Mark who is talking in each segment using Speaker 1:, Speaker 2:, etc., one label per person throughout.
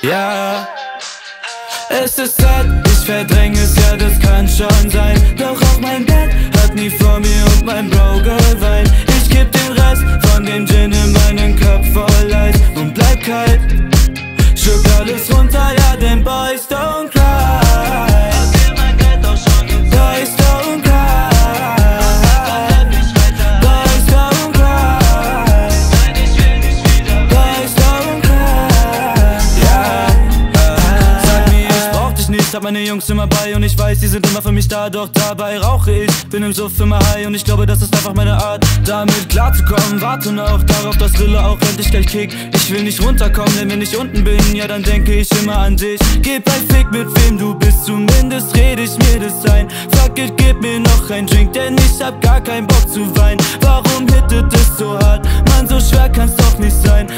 Speaker 1: Ja, es ist sad, ich verdräng es, ja, das kann schon sein. Doch auch mein Bett hat nie vor mir und mein Bro geweint. Ich geb den Rest von dem Gin in meinen Kopf voll Eis und bleib kalt. Schluck alles runter, ja, denn Boys don't nicht, hab meine Jungs immer bei und ich weiß, die sind immer für mich da, doch dabei rauche ich. Bin im Suff immer high und ich glaube, das ist einfach meine Art, damit klarzukommen. Warte noch darauf, dass Rille auch endlich gleich kickt. Ich will nicht runterkommen, denn wenn ich unten bin, ja, dann denke ich immer an dich. Gib ein Fick, mit wem du bist, zumindest rede ich mir das ein. Fuck it, gib mir noch ein Drink, denn ich hab gar keinen Bock zu weinen. Warum hittet es so hart? Mann, so schwer kann's doch nicht sein.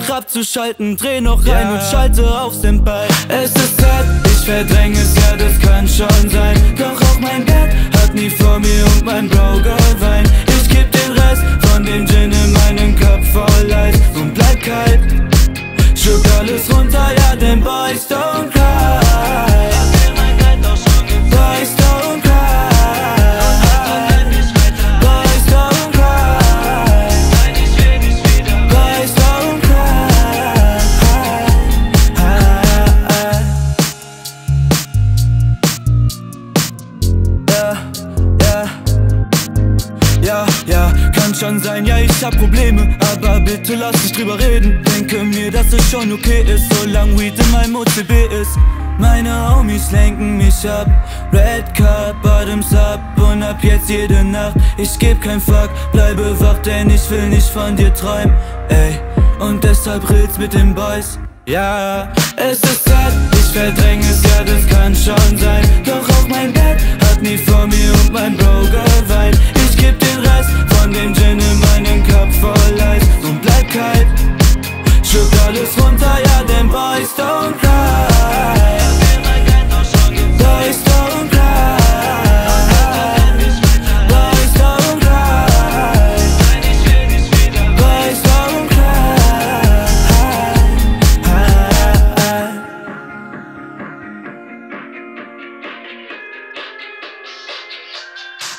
Speaker 1: Einfach abzuschalten, dreh noch rein
Speaker 2: Ja.
Speaker 1: und schalte auf Standby. Es ist sad, ich verdräng es, ja, das kann schon sein. Doch auch mein Bett hat nie vor mir und mein Bro geweint. Ich geb den Rest von dem Gin in meinen Kopf voll Eis und bleib kalt. Schluck alles runter, ja, denn Boys don't cry. Ja, kann schon sein, ja, ich hab Probleme, aber bitte lass nicht drüber reden. Denke mir, dass es schon okay ist, solange Weed in meinem OCB ist. Meine Homies lenken mich ab, Red Cup, Bottoms up und ab jetzt jede Nacht. Ich geb kein Fuck, bleibe wach, denn ich will nicht von dir träumen, ey. Und deshalb red's mit den Boys. Ja, es ist sad, ich verdräng es, ja, das kann schon sein. Doch auch mein Bett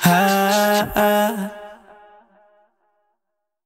Speaker 1: ah, ah. ah.